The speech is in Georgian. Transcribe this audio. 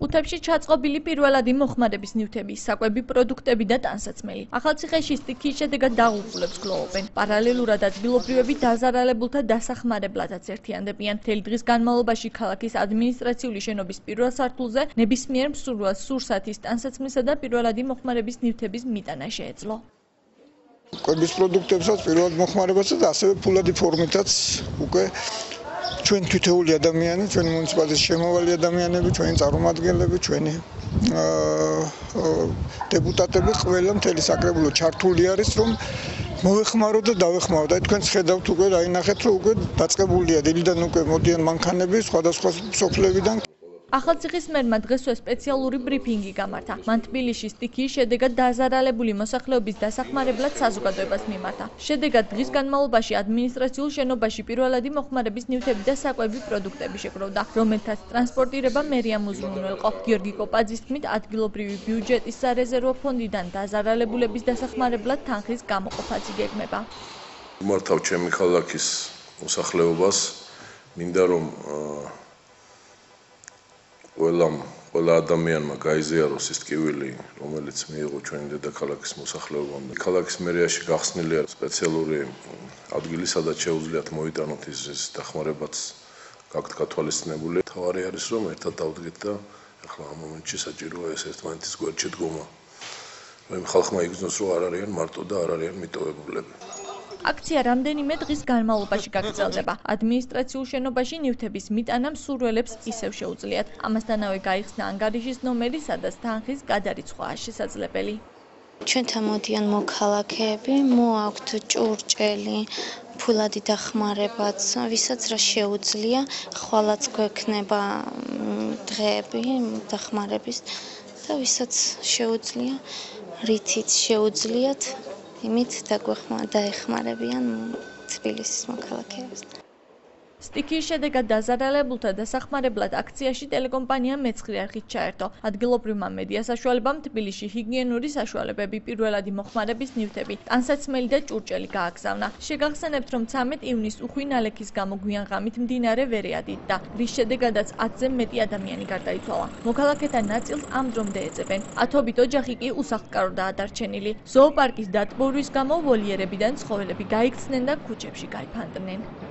ყუთებში ჩაწყობილი პირველადი მოხმარების ნივთები, საკვები პროდუქტები და ტანსაცმელი. ახალციხეში სტიქის შედეგად დაღუპულებს გლოვობენ. პარალელურად ადგილობრივები დაზარალებულთა დასახმარებლადაც ერთიანდებიან. თელი დღის განმავლობაში ქალაქის ადმინისტრაციული შენობის პირველ სართულზე ნებისმიერ მსურველს სურსათის ტანსაცმლისა და პირველადი მოხმარების ნივთების მიტანა შეეძლო. კვების პროდუქტებსაც პირველად მოხმარებასაც და ასევე ფულადი ფორმითაც უკვე ჩვენ თითოეული ადამიანი, ჩვენი მუნიციპალიტეტის შემოვალი ადამიანები, ჩვენი წარმომადგენლები, ჩვენი დეპუტატები ყველა მთელი საკრებულო ჩართული არის, რომ მოეხმარო და დავეხმარო. და თქვენ ხედავთ უკვე დაინახეთ, რომ უკვე დაწყებულია დილიდან უკვე მოდიან მანქანები სხვადასხვა სოფლებიდან ახალციხის მერმა დღესვე სპეციალური ბრიფინგი გამართა. მან თბილისის სტიქიის შედეგად დაზარალებული მოსახლეობის დასახმარებლად საზოგადოებას მიმართა. შედეგად დღის განმავლობაში ადმინისტრაციულ შენობაში პირველადი მოხმარების ნივთები და საკვები პროდუქტები შეგროვდა, რომელთაც ტრანსპორტირება მერია მუზმუნველყო. გიორგი კოპაძის თქმით, ადგილობრივი ბიუჯეტის სარეზერვო ფონდიდან დაზარალებულების დასახმარებლად თანხის გამოყოფაც იგეგმება. მართავ ჩემი ქალაქის მოსახლეობას მინდა რომ ყველამ ყველა ადამიანმა გაიზიაროს ის ტკივილი, რომელიც მიიღო ჩვენი დედაქალაქის მოსახლეობამ. ქალაქის მერიაში გახსნილია სპეციალური ადგილი, სადაც შეუძლიათ მოიტანოთ ის დახმარებაც გაქვთ გათვალისწინებული. თავარი არის რომ ერთად დავდგეთ და ახლა ამ მომენტში საჭიროა ეს ერთმანეთის გვერდში დგომა. რომ ხალხმა იგრძნოს რომ არ არიან მარტო და არ არიან მიტოვებულები. აქცია რამდენიმე დღის განმავლობაში გაგრძელდება. ადმინისტრაციულ შენობაში ნივთების მიტანა მსურველებს ისევ შეუძლიათ. ამასთანავე გაიხსნა ანგარიშის ნომერი, სადაც თანხის გადარიცხვაა შესაძლებელი. ჩვენთან მოდიან მოქალაქეები, მოაქვთ ჭურჭელი, ფულადი დახმარებაც, ვისაც რა შეუძლია, ხვალაც გვექნება დღეები დახმარების და ვისაც შეუძლია, რითიც შეუძლიათ იმით დაეხმარებიან თბილისის მოქალაქეებს. სტიქის შედეგად დაზარალებულთა დასახმარებლად აქციაში ტელეკომპანია მეცხრე არხით ჩაერთო. ადგილობრივმა მედია საშუალებამ თბილისში ჰიგიენური საშუალებები, პირველადი მოხმარების ნივთები, ტანსაცმელი და ჭურჭელი გააგზავნა. შეგახსენებთ, რომ 13 ივნისს უხვი ნალექის გამო გვიან ღამით მდინარე ვერ ეადიდდა, რის შედეგადაც 10-ზე მეტი ადამიანი გარდაიცვალა. მოქალაქეთა ნაწილს ამ დრომდე ეძებენ. ათობით ოჯახი კი უსახლკაროდაა დარჩენილი. ზოოპარკის დატბორვის გამო ვოლიერებიდან ცხოველები გაიქცნენ და ქუჩებში გაიფანტნენ.